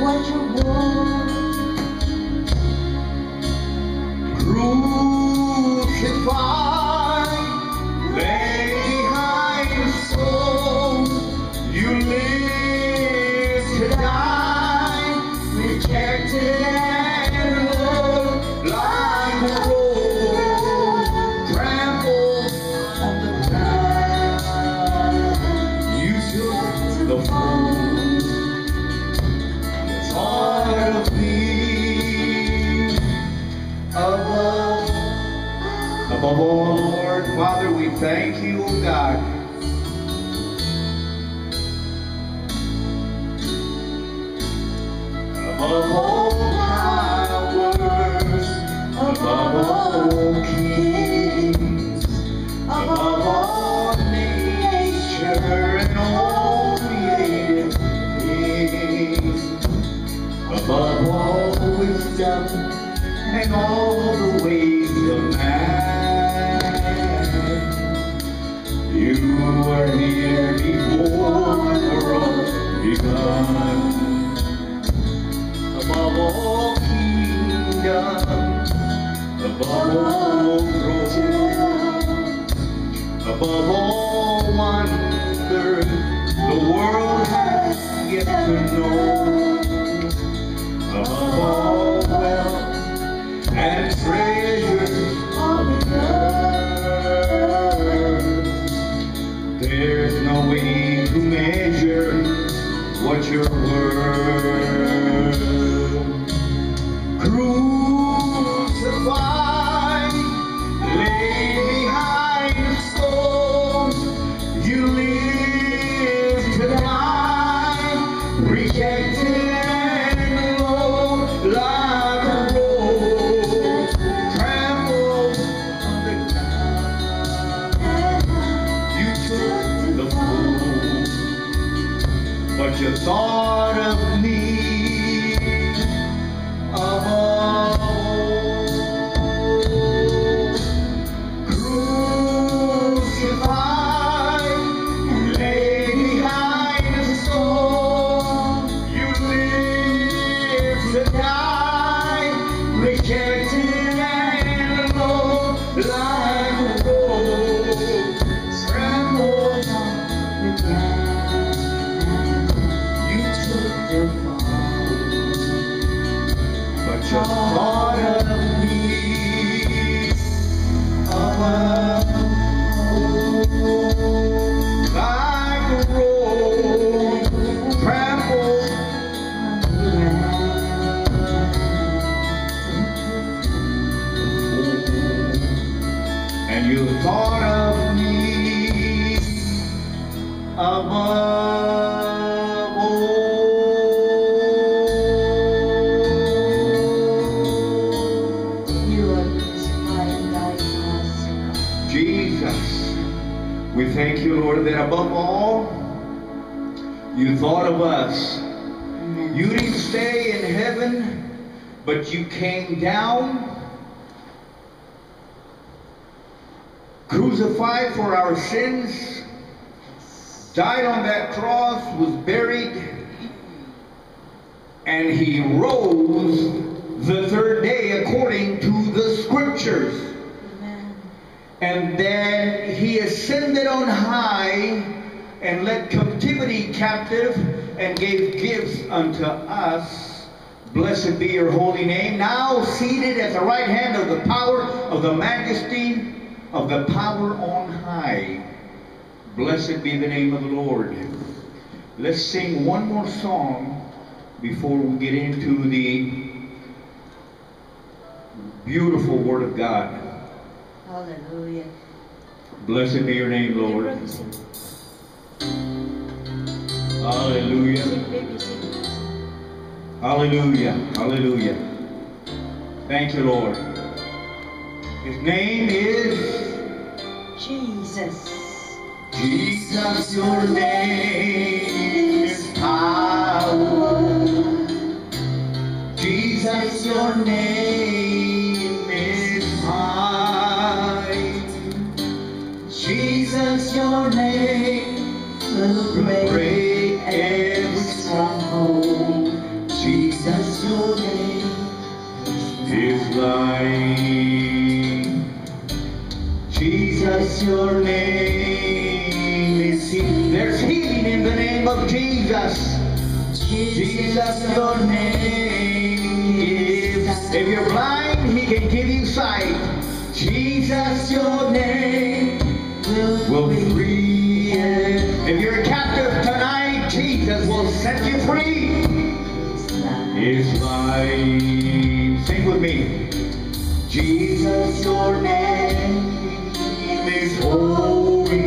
what you want. Thank you, God. Above all thrones, above all wonders, the world has yet to know. Above all wealth and treasures the earth. There's no way to measure what you're worth. Crucified, Blessed be your holy name. Now seated at the right hand of the power of the majesty of the power on high. Blessed be the name of the Lord. Let's sing one more song before we get into the beautiful Word of God. Hallelujah. Blessed be your name, Lord. Hallelujah. Sing, baby, sing. Hallelujah. Hallelujah. Thank you, Lord. His name is Jesus. Jesus. Your name is power. Jesus, your name is might. Jesus, your name Your name is healing. There's healing in the name of Jesus. Jesus, your name. If you're blind, he can give you sight. Jesus, your name will free. If you're a captive tonight, Jesus will set you free. His life. Sing with me. Jesus, your name is holy.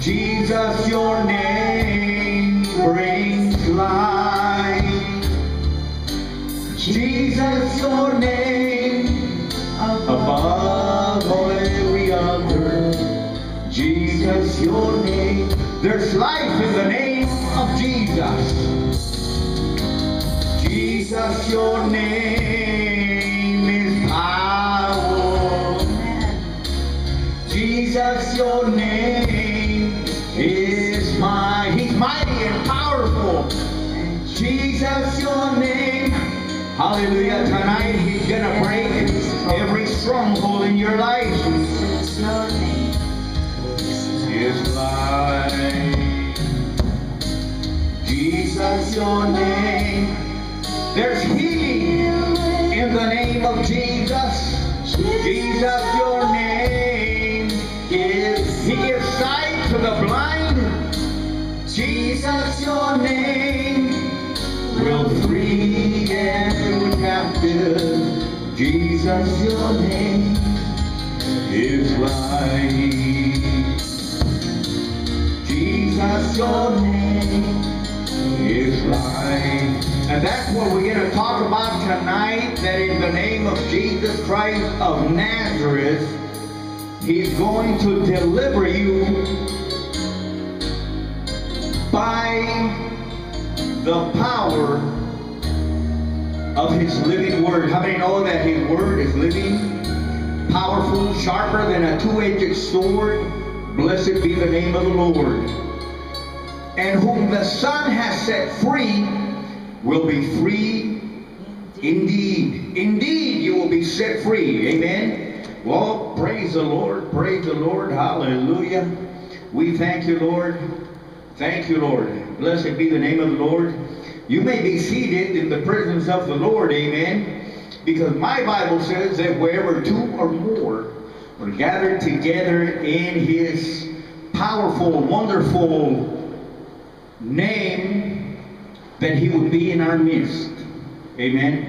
Jesus, your name brings life. Jesus, your name above all every other. Jesus, your name. There's life in the name of Jesus. Jesus, your name Jesus, your name is mighty. He's mighty and powerful. Jesus, your name. Hallelujah. Tonight, he's going to break every stronghold in your life. His life. Jesus, your name. There's healing in the name of Jesus. Jesus, Jesus, your name will free every captive. Jesus, your name is life. Jesus, your name is life. And that's what we're going to talk about tonight, that in the name of Jesus Christ of Nazareth, He's going to deliver you by the power of His living Word. How many know that His Word is living, powerful, sharper than a two-edged sword? Blessed be the name of the Lord. And whom the Son has set free will be free indeed. Indeed, you will be set free. Amen. Well, praise the Lord. Praise the Lord. Hallelujah. We thank you, Lord. Thank you, Lord. Blessed be the name of the Lord. You may be seated in the presence of the Lord. Amen. Because my Bible says that wherever two or more are gathered together in his powerful, wonderful name, that he would be in our midst. Amen.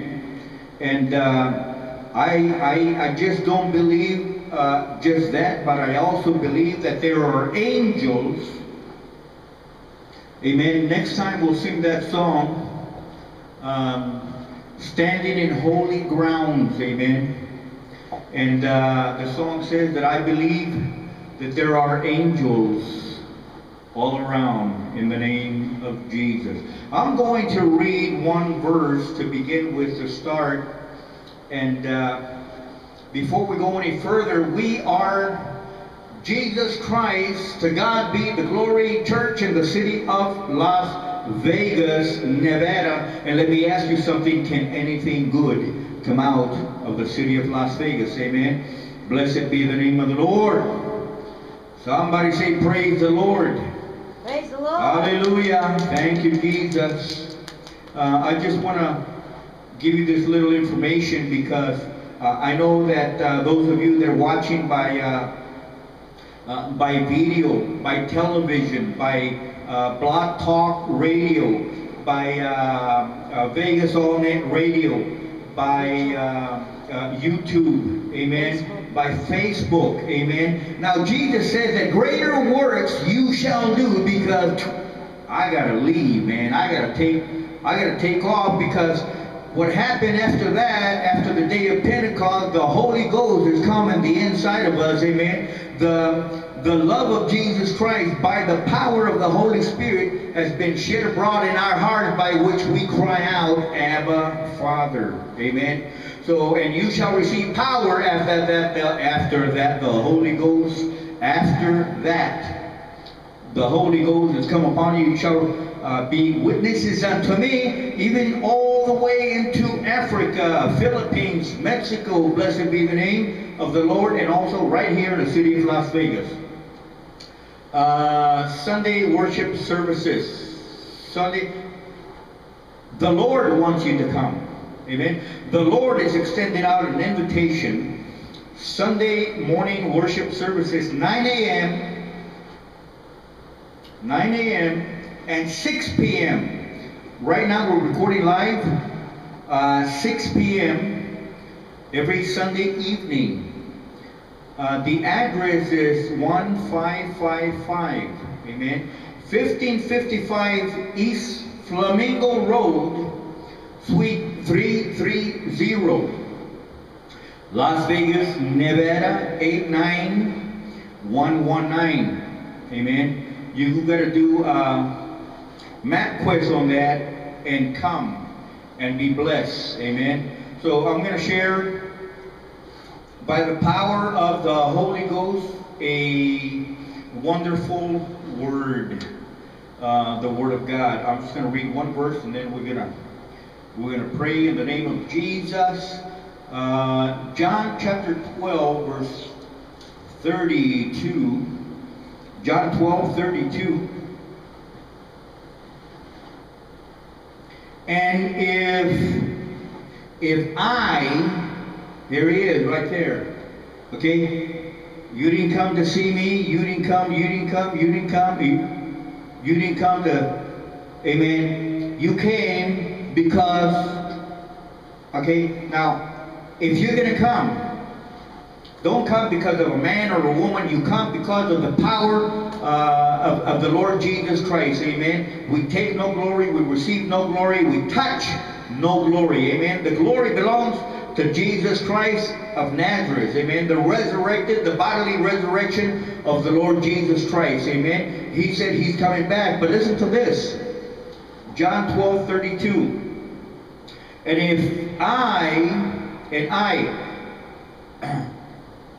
And uh, I, I, I just don't believe uh, just that, but I also believe that there are angels. Amen. Next time we'll sing that song, um, Standing in Holy Grounds. Amen. And uh, the song says that I believe that there are angels all around in the name of Jesus. I'm going to read one verse to begin with to start. And uh, before we go any further, we are Jesus Christ, to God be the glory, church in the city of Las Vegas, Nevada. And let me ask you something, can anything good come out of the city of Las Vegas? Amen. Blessed be the name of the Lord. Somebody say, praise the Lord. Praise the Lord. Hallelujah. Thank you, Jesus. Uh, I just want to give you this little information because uh, I know that uh, those of you that are watching by uh, uh, by video, by television, by uh, Blog Talk Radio, by Vegas All Net Radio, by YouTube, amen, by Facebook, amen. Now Jesus says that greater works you shall do because I gotta leave, man. I gotta take, I gotta take off because what happened after that, after the day of Pentecost, the Holy Ghost is coming the inside of us, amen. The the love of Jesus Christ by the power of the Holy Spirit has been shed abroad in our hearts by which we cry out, Abba, Father. Amen. So, and you shall receive power after that, after that, the Holy Ghost, after that, the Holy Ghost has come upon you. You shall uh, be witnesses unto me, even all all the way into Africa, Philippines, Mexico, blessed be the name of the Lord, and also right here in the city of Las Vegas. Uh, Sunday worship services. Sunday. The Lord wants you to come. Amen. The Lord is extending out an invitation. Sunday morning worship services, 9 a.m. 9 a.m. and 6 p.m. Right now we're recording live, uh, 6 p.m. every Sunday evening. Uh, the address is 1555, amen, 1555 East Flamingo Road, Suite 330, Las Vegas, Nevada 89119, amen. You gotta do a map quest on that and come and be blessed, amen. So I'm gonna share by the power of the Holy Ghost, a wonderful word, uh, the Word of God. I'm just going to read one verse, and then we're gonna we're gonna pray in the name of Jesus. Uh, John chapter 12, verse 32. John 12, 32. And if if I there he is, right there. Okay? You didn't come to see me. You didn't come. You didn't come. You didn't come. You, you didn't come to, amen. You came because, okay, now, if you're going to come, don't come because of a man or a woman. You come because of the power uh, of, of the Lord Jesus Christ. Amen. We take no glory. We receive no glory. We touch no glory. Amen. The glory belongs to Jesus Christ of Nazareth. Amen. The resurrected, the bodily resurrection of the Lord Jesus Christ. Amen. He said he's coming back. But listen to this. John 12, 32. And if I, and I,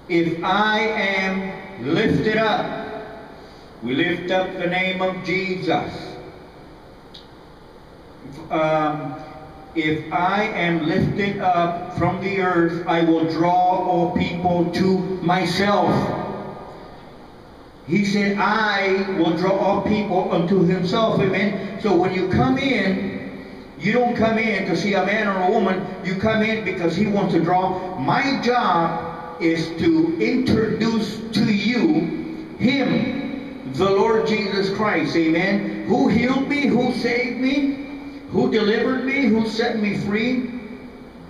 if I am lifted up, we lift up the name of Jesus. Um, if I am lifted up from the earth, I will draw all people to myself. He said, I will draw all people unto himself. Amen. So when you come in, you don't come in to see a man or a woman. You come in because he wants to draw. My job is to introduce to you him, the Lord Jesus Christ. Amen. Who healed me, who saved me, who delivered me, who set me free.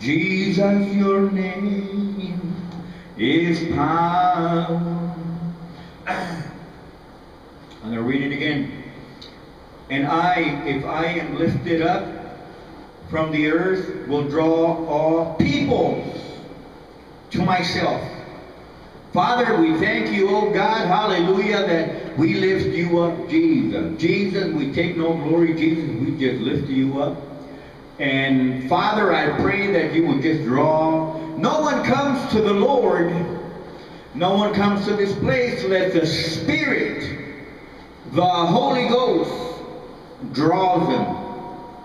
Jesus, your name is power. I'm going to read it again. And I, if I am lifted up from the earth, will draw all peoples to myself. Father, we thank you, oh God, hallelujah, that we lift you up, Jesus. Jesus, we take no glory, Jesus, we just lift you up. And Father, I pray that you will just draw. No one comes to the Lord, no one comes to this place, let the Spirit, the Holy Ghost, draw them.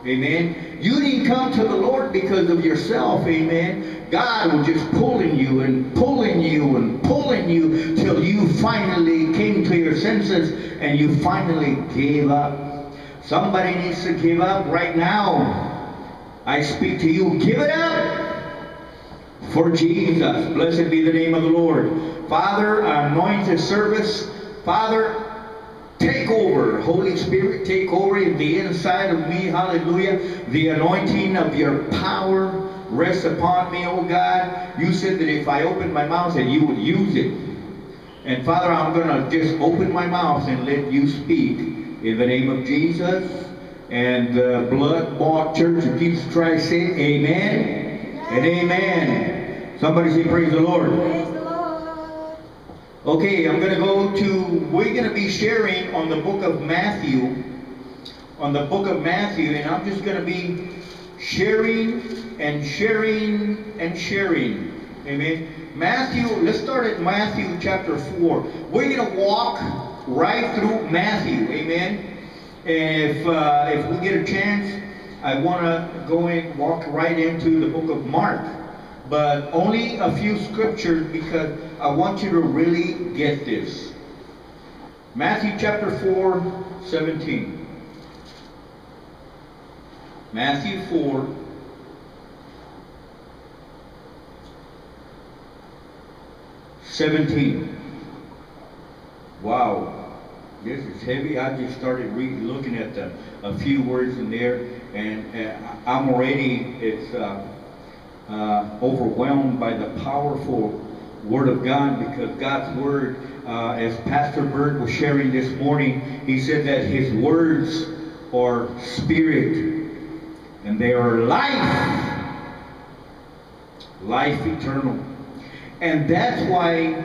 Amen. You didn't come to the Lord because of yourself. Amen. God was just pulling you and pulling you and pulling you till you finally came to your senses and you finally gave up. Somebody needs to give up right now. I speak to you. Give it up for Jesus. Blessed be the name of the Lord. Father, anoint this service. Father, Take over, Holy Spirit, take over in the inside of me, hallelujah. The anointing of your power, rests upon me, oh God. You said that if I opened my mouth that you would use it. And Father, I'm going to just open my mouth and let you speak in the name of Jesus. And uh, the blood-bought church of Jesus Christ say amen and amen. Somebody say. Praise the Lord. Okay, I'm going to go to, we're going to be sharing on the book of Matthew, on the book of Matthew, and I'm just going to be sharing and sharing and sharing. Amen. Matthew, let's start at Matthew chapter 4. We're going to walk right through Matthew. Amen. And if, uh, if we get a chance, I want to go and walk right into the book of Mark, but only a few scriptures because I want you to really get this. Matthew chapter 4, 17. Matthew 4, Seventeen. Wow, this is heavy. I just started looking at the, a few words in there, and uh, I'm already it's uh, uh, overwhelmed by the powerful Word of God because God's Word, uh, as Pastor Bird was sharing this morning, he said that His words are spirit and they are life, life eternal. And that's why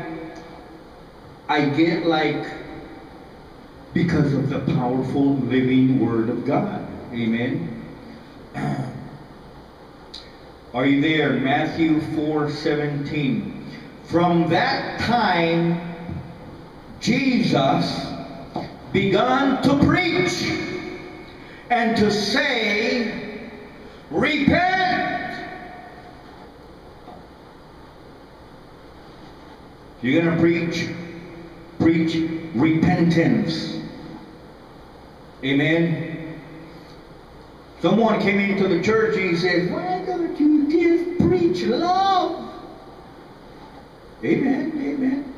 I get like, because of the powerful living Word of God. Amen. Are you there? Matthew 4 17. From that time, Jesus began to preach and to say, Repent You're going to preach, preach repentance. Amen. Someone came into the church and he said, Why don't you just preach love? Amen. Amen.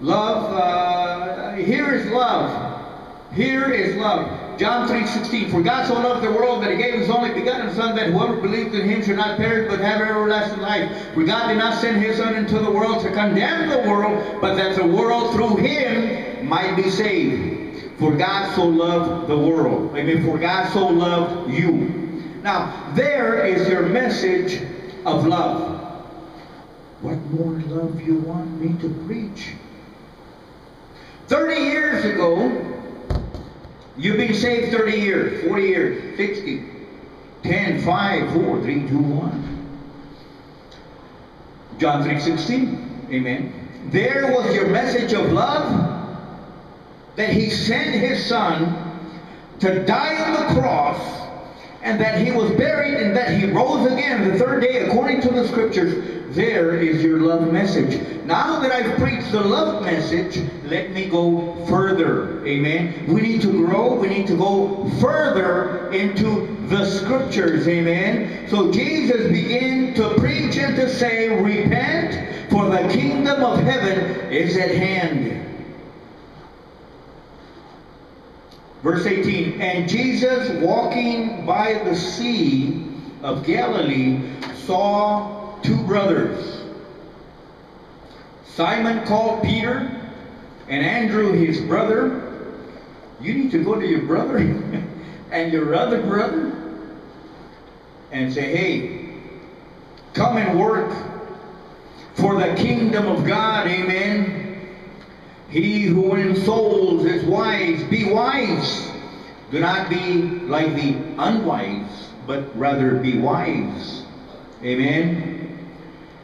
Love, uh, here is love. Here is love. John 3.16, For God so loved the world that he gave his only begotten Son, that whoever believes in him should not perish, but have everlasting life. For God did not send his Son into the world to condemn the world, but that the world through him might be saved. For God so loved the world. Amen. For God so loved you. Now, there is your message of love. What more love you want me to preach? 30 years ago, You've been saved 30 years, 40 years, 60, 10, 5, 4, 3, 2, 1. John 3, 16. Amen. There was your message of love that he sent his son to die on the cross and that he was buried and that he rose again the third day according to the scriptures there is your love message. Now that I've preached the love message, let me go further. Amen. We need to grow. We need to go further into the scriptures. Amen. So Jesus began to preach and to say, Repent, for the kingdom of heaven is at hand. Verse 18, And Jesus walking by the sea of Galilee saw two brothers. Simon called Peter and Andrew his brother. You need to go to your brother and your other brother and say, hey, come and work for the kingdom of God. Amen. He who wins souls is wise. Be wise. Do not be like the unwise, but rather be wise. Amen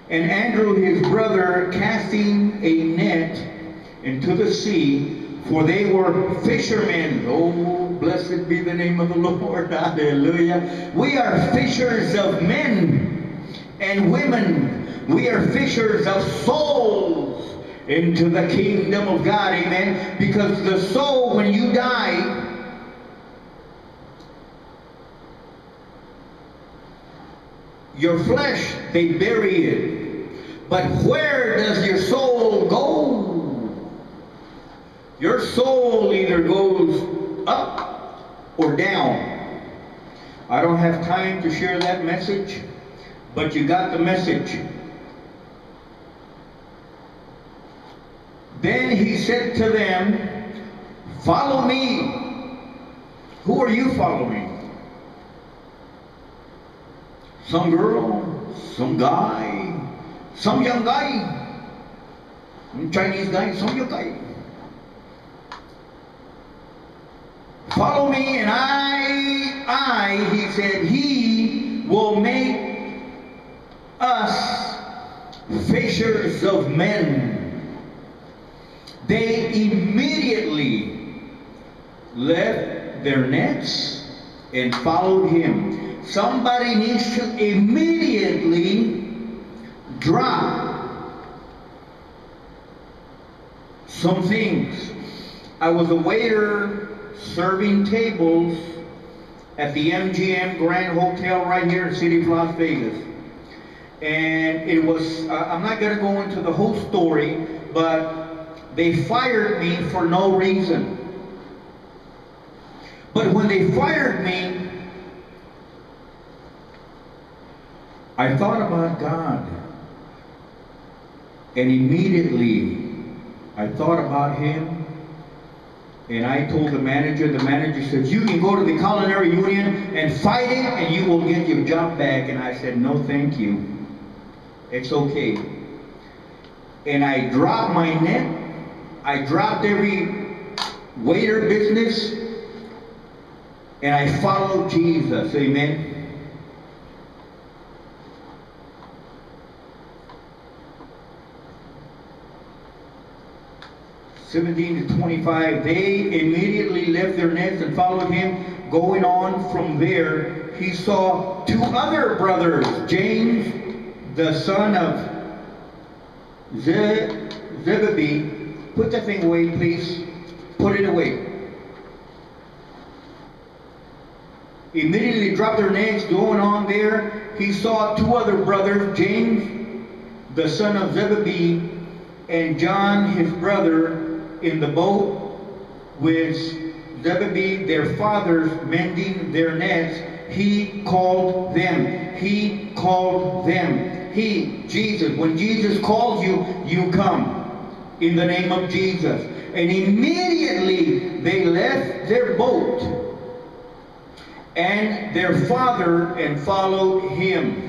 and Andrew his brother casting a net into the sea, for they were fishermen. Oh, blessed be the name of the Lord. Hallelujah. We are fishers of men and women. We are fishers of souls into the kingdom of God. Amen. Because the soul, when you die, your flesh, they bury it. But where does your soul go? Your soul either goes up or down. I don't have time to share that message, but you got the message. Then he said to them, Follow me. Who are you following? Some girl? Some guy? Some young guy, Chinese guy, some young guy. Follow me, and I, I, he said, he will make us fishers of men. They immediately left their nets and followed him. somebody needs to immediately drop some things. I was a waiter serving tables at the MGM Grand Hotel right here in the city of Las Vegas. And it was, uh, I'm not going to go into the whole story, but they fired me for no reason. But when they fired me, I thought about God. And immediately I thought about Him. And I told the manager, the manager says, You can go to the culinary union and fight it, and you will get your job back. And I said, No, thank you. It's okay. And I dropped my net. I dropped every waiter business. And I followed Jesus. Amen. 17 to 25, they immediately left their nets and followed him. Going on from there, he saw two other brothers, James, the son of Ze- Zebedee. Put that thing away, please. Put it away. Immediately dropped their nets. Going on there, he saw two other brothers, James, the son of Zebedee, and John, his brother, in the boat with Zebedee, their fathers, mending their nets, he called them. He called them. He, Jesus. When Jesus calls you, you come in the name of Jesus. And immediately they left their boat and their father and followed him.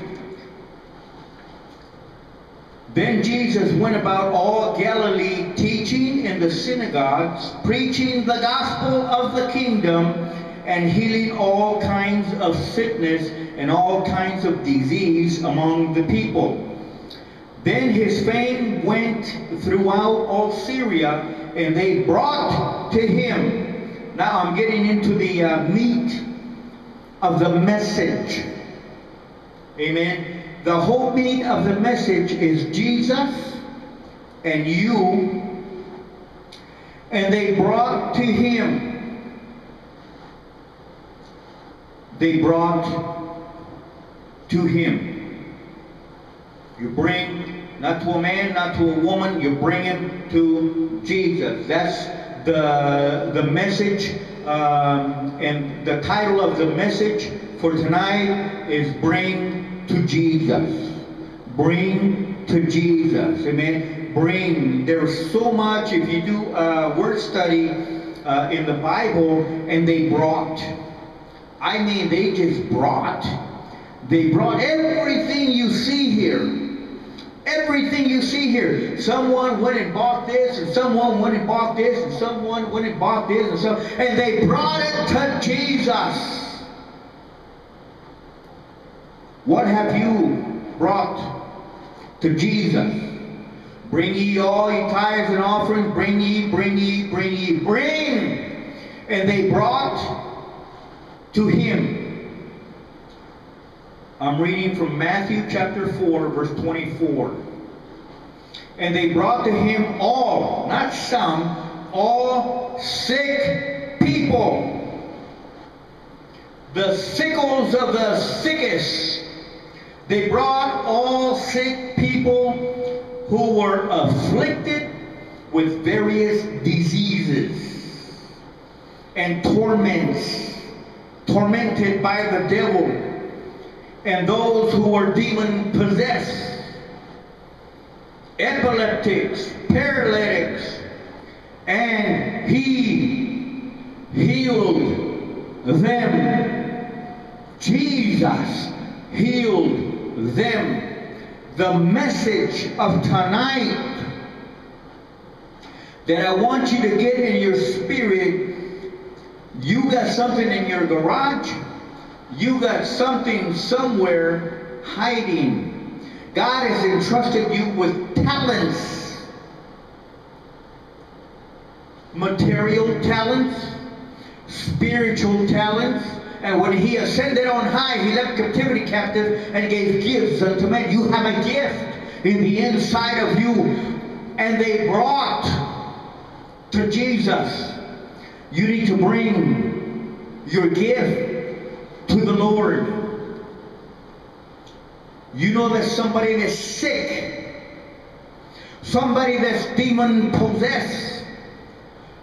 Then Jesus went about all Galilee, teaching in the synagogues, preaching the gospel of the kingdom, and healing all kinds of sickness and all kinds of disease among the people. Then his fame went throughout all Syria, and they brought to him. Now I'm getting into the uh, meat of the message. Amen. The whole meat of the message is Jesus and you. And they brought to him, they brought to him. You bring not to a man, not to a woman, you bring him to Jesus. That's the, the message, um, and the title of the message for tonight is Bring to Jesus. Bring to Jesus. Amen. Bring. There's so much, if you do a word study uh, in the Bible, and they brought. I mean, they just brought. They brought everything you see here. Everything you see here. Someone went and bought this, and someone went and bought this, and someone went and bought this, and so, and they brought it to Jesus. What have you brought to Jesus? Bring ye all ye tithes and offerings, bring ye, bring ye, bring ye, bring. And they brought to him. I'm reading from Matthew chapter 4, verse 24. And they brought to him all, not some, all sick people. The sickles of the sickest they brought all sick people who were afflicted with various diseases and torments, tormented by the devil, and those who were demon possessed, epileptics, paralytics, and he healed them. Jesus healed them. The message of tonight that I want you to get in your spirit, you got something in your garage, you got something somewhere hiding. God has entrusted you with talents, material talents, spiritual talents, and when he ascended on high, he left captivity captive and gave gifts unto men. You have a gift in the inside of you. And they brought to Jesus. You need to bring your gift to the Lord. You know that somebody that's sick, somebody that's demon possessed,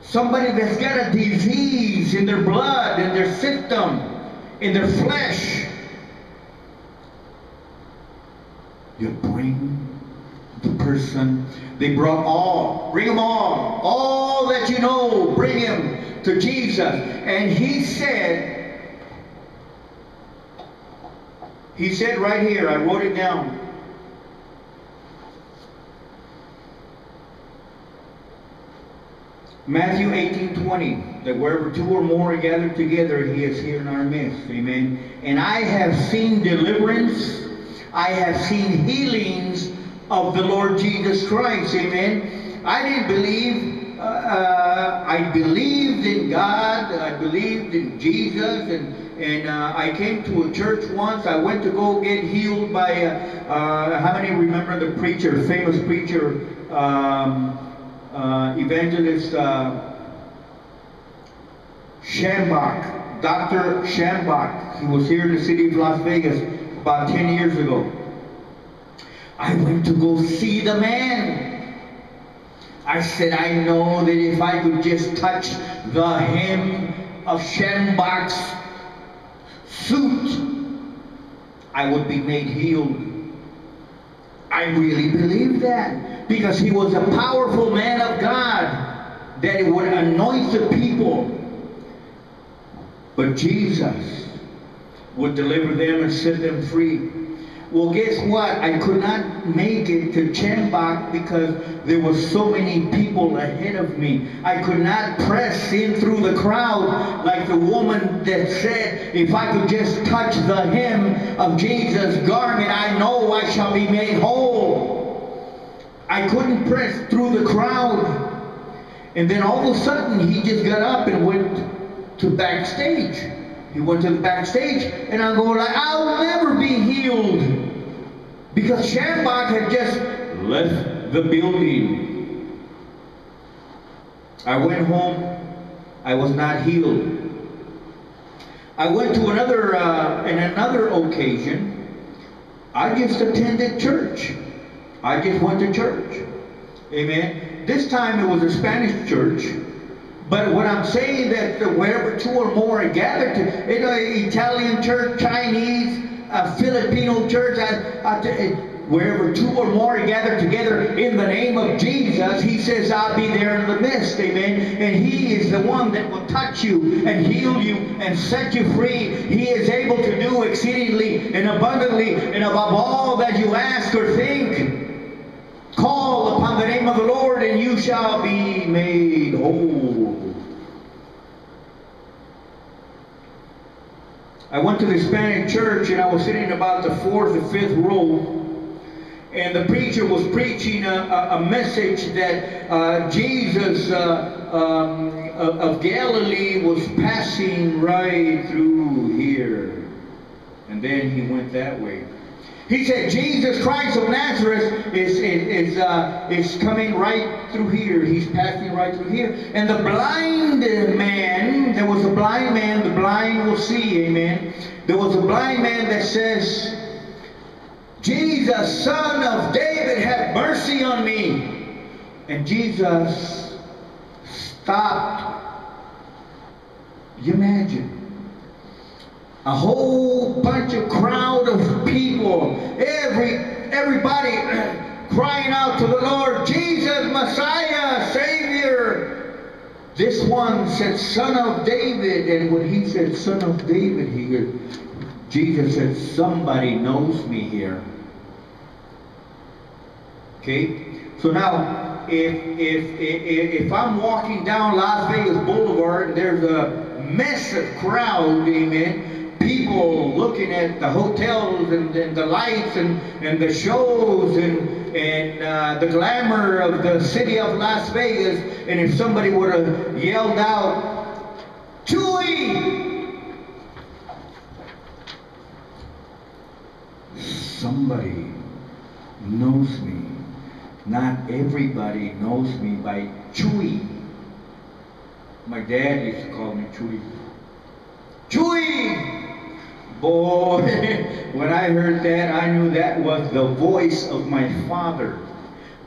somebody that's got a disease in their blood, in their system, in their flesh. You bring the person. They brought all. Bring them all. All that you know, bring him to Jesus. And he said, he said right here, I wrote it down. Matthew 18, 20, that wherever two or more are gathered together, he is here in our midst. Amen. And I have seen deliverance, I have seen healings of the Lord Jesus Christ. Amen. I didn't believe, I believed in God, I believed in Jesus, and, and uh, I came to a church once. I went to go get healed by, uh, uh, how many remember the preacher, famous preacher, um, uh, evangelist uh, Schambach, Dr. Schambach. He was here in the city of Las Vegas about 10 years ago. I went to go see the man. I said, I know that if I could just touch the hem of Schambach's suit, I would be made healed. I really believe that because he was a powerful man of God that it would anoint the people. But Jesus would deliver them and set them free. Well, guess what? I could not make it to Schambach because there were so many people ahead of me. I could not press in through the crowd like the woman that said, if I could just touch the hem of Jesus' garment, I know I shall be made whole. I couldn't press through the crowd. And then all of a sudden, he just got up and went to backstage. He went to the backstage, and I'm going like, I'll never be healed. Because Schambach had just left the building. I went home. I was not healed. I went to another, uh, in another occasion, I just attended church. I just went to church. Amen. This time it was a Spanish church. But what I'm saying that wherever two or more are gathered, to, you know, Italian church, Chinese, uh, Filipino church, I, I, wherever two or more are gathered together in the name of Jesus, He says, I'll be there in the midst. Amen. And He is the one that will touch you and heal you and set you free. He is able to do exceedingly and abundantly and above all that you ask or think. Call upon the name of the Lord and you shall be made whole. I went to the Hispanic church and I was sitting about the fourth or fifth row. And the preacher was preaching a, a, a message that uh, Jesus uh, um, of Galilee was passing right through here. And then he went that way. He said, Jesus Christ of Nazareth is, is, is, uh, is coming right through here. He's passing right through here. And the blind man, there was a blind man, the blind will see, amen. There was a blind man that says, Jesus, son of David, have mercy on me. And Jesus stopped. You imagine a whole bunch of crowd of people, every everybody uh, crying out to the Lord, Jesus, Messiah, Savior. This one said, Son of David, and when he said, Son of David, he Jesus said, Somebody knows me here. Okay, so now if if if, if I'm walking down Las Vegas Boulevard and there's a massive crowd, amen people looking at the hotels and, and the lights and, and the shows and, and uh, the glamour of the city of Las Vegas. And if somebody would have yelled out, Chewy! Somebody knows me. Not everybody knows me by Chewy. My dad used to call me Chewy. Chewy! Boy, when I heard that, I knew that was the voice of my father.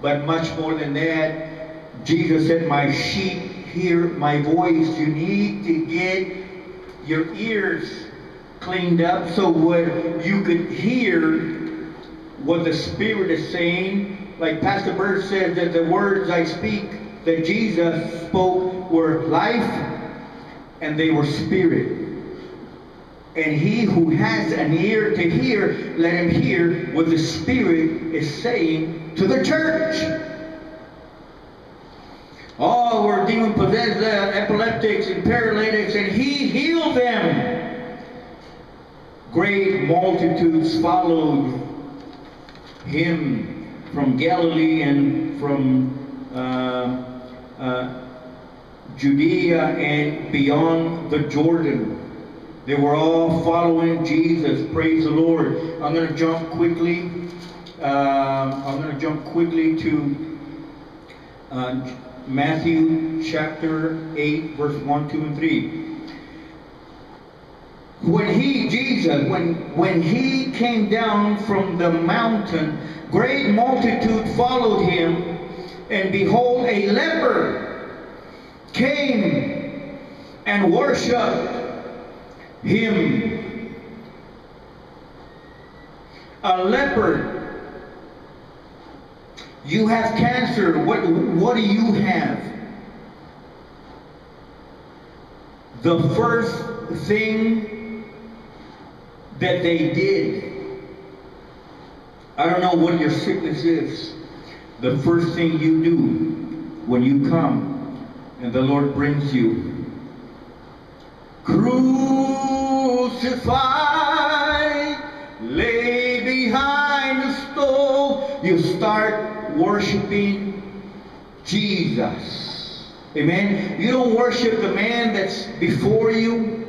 But much more than that, Jesus said, My sheep hear my voice. You need to get your ears cleaned up so what you could hear what the Spirit is saying. Like Pastor Bird said, that the words I speak that Jesus spoke were life and they were spirit. And he who has an ear to hear, let him hear what the Spirit is saying to the church. All were demon possessed, uh, epileptics and paralytics, and he healed them. Great multitudes followed him from Galilee and from uh, uh, Judea and beyond the Jordan. They were all following Jesus. Praise the Lord. I'm going to jump quickly. Uh, I'm going to jump quickly to uh, Matthew chapter 8, verse 1, 2, and 3. When he, Jesus, when, when he came down from the mountain, great multitude followed him, and behold, a leper came and worshipped him. A leper. You have cancer. What, what do you have? The first thing that they did, I don't know what your sickness is. The first thing you do when you come and the Lord brings you crucified, lay behind the stone. You start worshiping Jesus. Amen. You don't worship the man that's before you.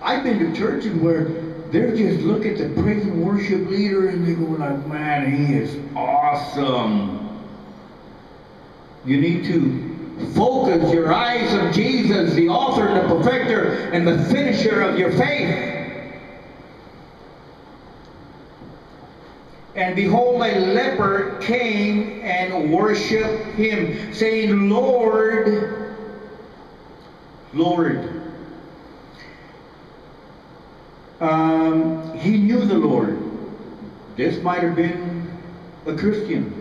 I've been to churches where they're just look at the praise worship leader and they go like, man, he is awesome. You need to Focus your eyes on Jesus, the author and the perfecter and the finisher of your faith. And behold, a leper came and worshiped him, saying, Lord, Lord. Um, he knew the Lord. This might have been a Christian.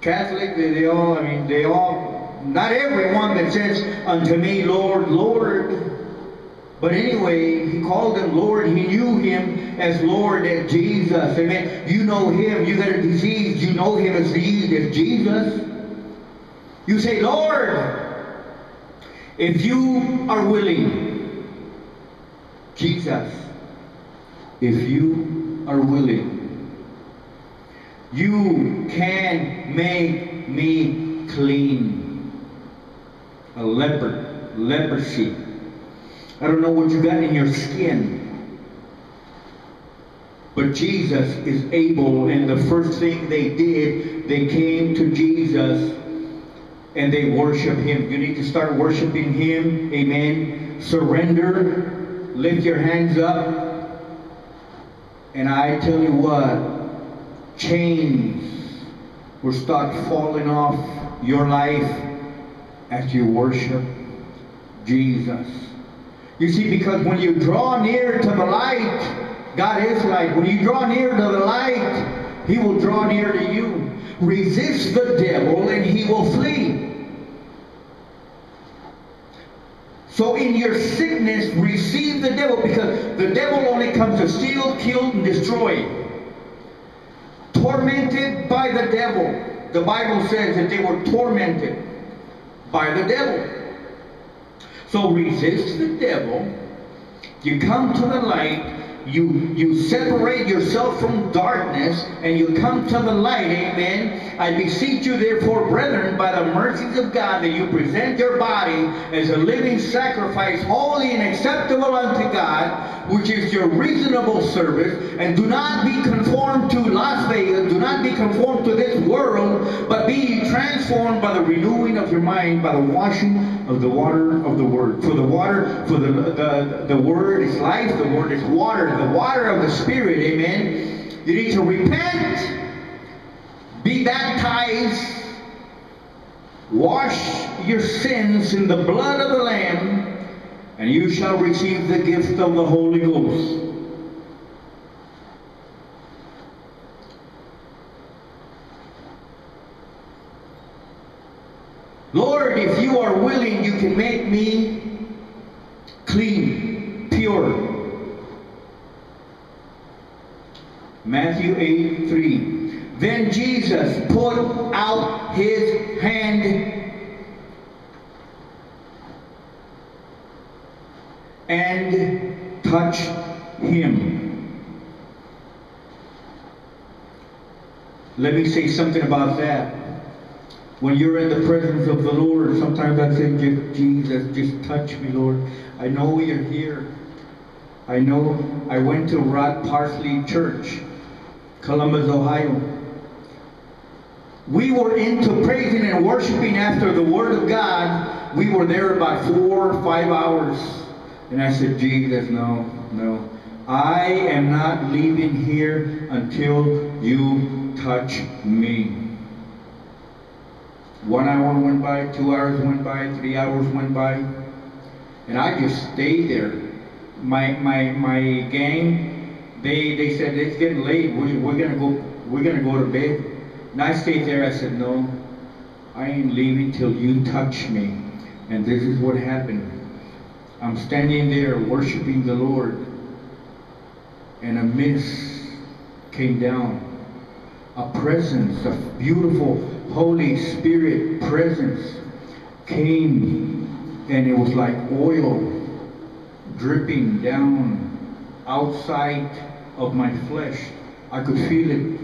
Catholic, they, they all, I mean, they all not everyone that says unto me, Lord, Lord. But anyway, he called him Lord. He knew him as Lord as Jesus. Amen. You know him. You got a disease. You know him as, Jesus. You say, Lord, if you are willing, Jesus, if you are willing, you can make me clean a leper, leprosy. I don't know what you got in your skin. But Jesus is able, and the first thing they did, they came to Jesus and they worship Him. You need to start worshiping Him. Amen. Surrender. Lift your hands up. And I tell you what, chains will start falling off your life as you worship Jesus. You see, because when you draw near to the light, God is light. When you draw near to the light, He will draw near to you. Resist the devil and he will flee. So in your sickness, receive the devil because the devil only comes to steal, kill, and destroy. Tormented by the devil. The Bible says that they were tormented by the devil. So resist the devil. You come to the light you you separate yourself from darkness and you come to the light amen. I beseech you therefore brethren by the mercies of god that you present your body as a living sacrifice holy and acceptable unto god which is your reasonable service. And do not be conformed to las vegas do not be conformed to this world but be transformed by the renewing of your mind by the washing of the water of the word. For the water for the the, the word is life the word is water the water of the Spirit, amen. You need to repent, be baptized, wash your sins in the blood of the Lamb, and you shall receive the gift of the Holy Ghost. Lord, if you are willing, you can make me clean, pure. Matthew 8 3. Then Jesus put out his hand and touched him. Let me say something about that. When you're in the presence of the Lord, sometimes I say, Jesus, just touch me, Lord. I know you're here. I know I went to Rod Parsley Church Columbus, Ohio. We were into praising and worshiping after the Word of God. We were there about four or five hours. And I said, Jesus, no, no. I am not leaving here until you touch me. One hour went by, two hours went by, three hours went by. And I just stayed there. My, my, my gang they they said it's getting late. We, we're gonna go. We're gonna go to bed. And I stayed there. I said no. I ain't leaving till you touch me. And this is what happened. I'm standing there worshiping the Lord, and a mist came down. A presence, a beautiful Holy Spirit presence came, and it was like oil dripping down outside of my flesh. I could feel it.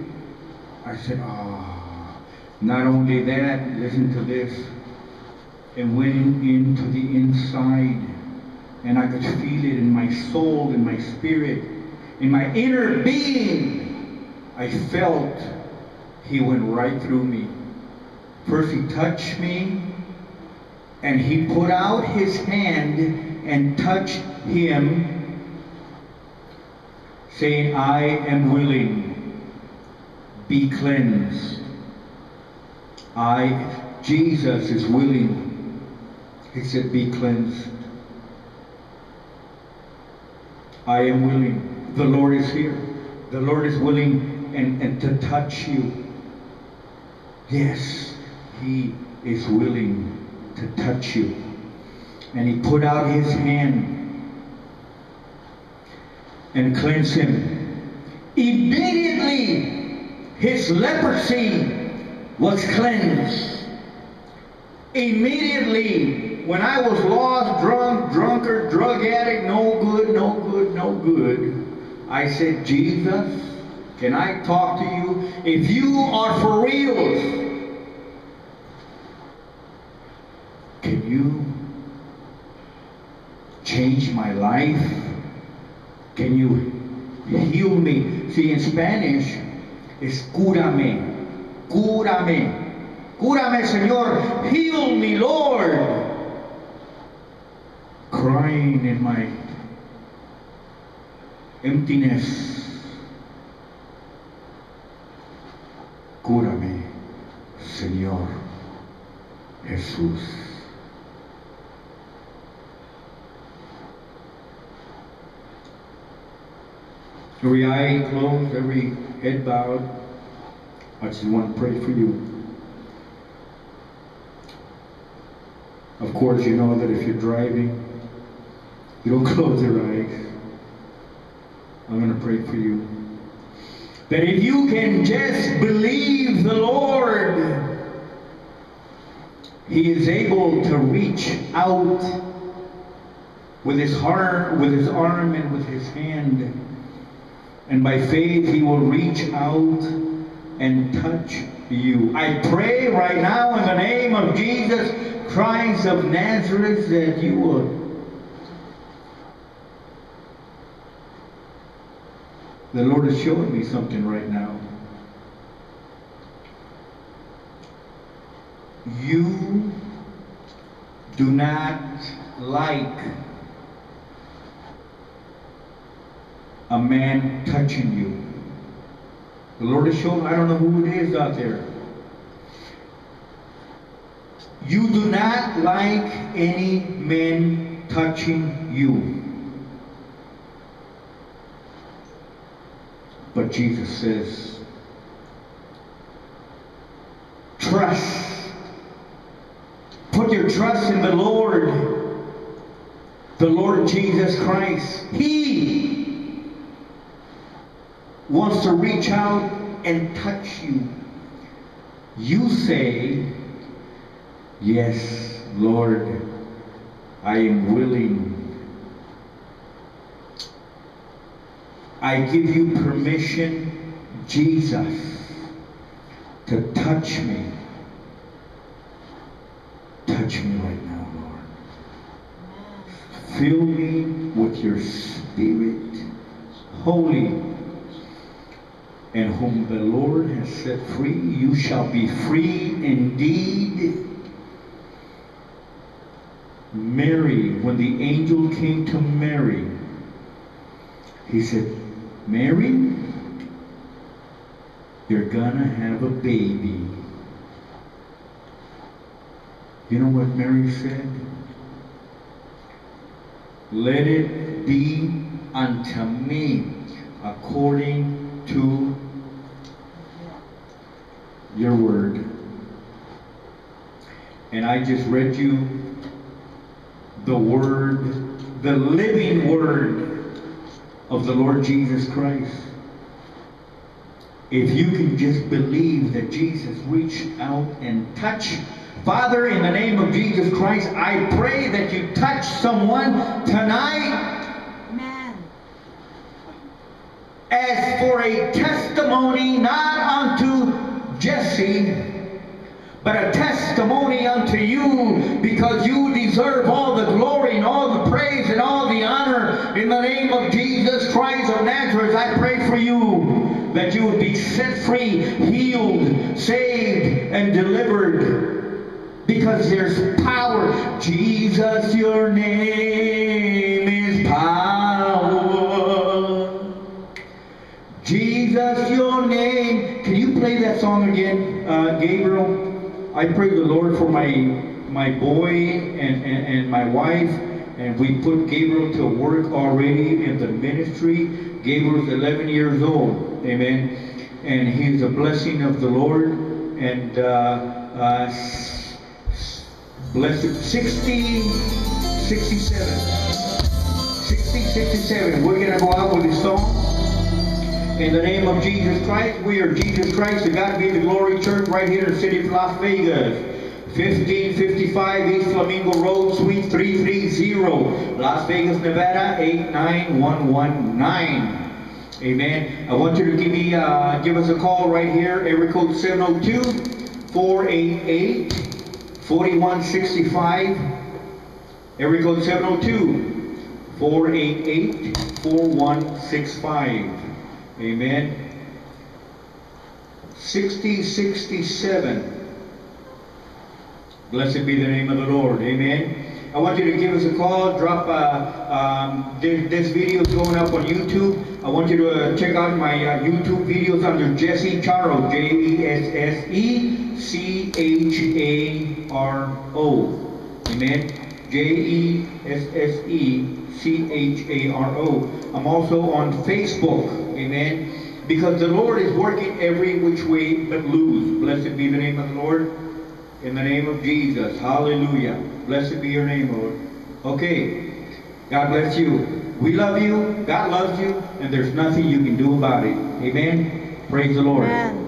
I said, ah. Not only that, listen to this. It went into the inside. And I could feel it in my soul, in my spirit, in my inner being. I felt he went right through me. First he touched me, and he put out his hand and touched him saying, I am willing, be cleansed. I, Jesus is willing. He said, be cleansed. I am willing. The Lord is here. The Lord is willing and, and to touch you. Yes, He is willing to touch you. And He put out His hand and cleanse him. Immediately, his leprosy was cleansed. Immediately, when I was lost, drunk, drunkard, drug addict, no good, no good, no good, I said, Jesus, can I talk to you? If you are for real, can you change my life? Can you heal me? See, in Spanish, es cúrame, cúrame, cúrame, Señor, heal me, Lord. Crying in my emptiness. Cúrame, Señor Jesús. Every eye closed, every head bowed. I just want to pray for you. Of course, you know that if you're driving, you don't close your eyes. I'm going to pray for you. That if you can just believe the Lord, He is able to reach out with His heart, with His arm, and with His hand And by faith, he will reach out and touch you. I pray right now in the name of Jesus Christ of Nazareth that you will The Lord is showing me something right now. You do not like a man touching you. The Lord is showing, I don't know who it is out there. You do not like any man touching you. But Jesus says, trust. Put your trust in the Lord, the Lord Jesus Christ. He wants to reach out and touch you. You say, Yes, Lord, I am willing. I give you permission, Jesus, to touch me. Touch me right now, Lord. Fill me with your spirit, holy. And whom the Lord has set free, you shall be free indeed. Mary, when the angel came to Mary, he said, Mary, you're gonna have a baby. You know what Mary said? Let it be unto me according to your word. And I just read you the word, the living word of the Lord Jesus Christ. If you can just believe that Jesus reached out and touched, Father, in the name of Jesus Christ, I pray that you touch someone tonight Amen. as for a testimony not but a testimony unto you because you deserve all the glory and all the praise and all the honor in the name of Jesus Christ of Nazareth. I pray for you that you would be set free, healed, saved, and delivered because there's power. Jesus, your name play that song again, uh, Gabriel? I pray the Lord for my my boy and, and, and my wife, and we put Gabriel to work already in the ministry. Gabriel's 11 years old, amen, and he's a blessing of the Lord, and uh, uh, blessed 60, 67. 60, 67. We're going to go out with this song. In the name of Jesus Christ, we are Jesus Christ, the God be the glory church right here in the city of Las Vegas. 1555 East Flamingo Road, Suite 330, Las Vegas, Nevada 89119. Amen. I want you to give me, uh, give us a call right here, area code 702-488-4165. Area code 702-488-4165. Amen. 6067. Blessed be the name of the Lord. Amen. I want you to give us a call. Drop uh, um, this, this video is going up on YouTube. I want you to uh, check out my uh, YouTube videos under Jesse Charo. J E S S E C H A R O. Amen. J E S S E C H A R O. I'm also on Facebook. Amen. Because the Lord is working every which way but loose. Blessed be the name of the Lord. In the name of Jesus. Hallelujah. Blessed be your name, Lord. Okay. God bless you. We love you. God loves you. And there's nothing you can do about it. Amen. Praise the Lord. Amen.